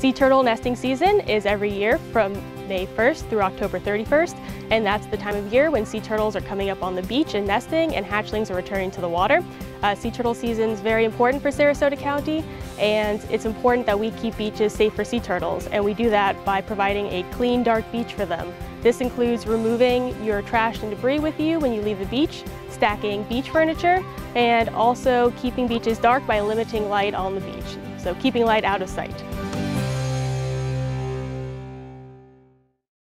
Sea turtle nesting season is every year from May 1st through October 31st, and that's the time of year when sea turtles are coming up on the beach and nesting and hatchlings are returning to the water. Uh, sea turtle season is very important for Sarasota County, and it's important that we keep beaches safe for sea turtles, and we do that by providing a clean, dark beach for them. This includes removing your trash and debris with you when you leave the beach, stacking beach furniture, and also keeping beaches dark by limiting light on the beach, so keeping light out of sight.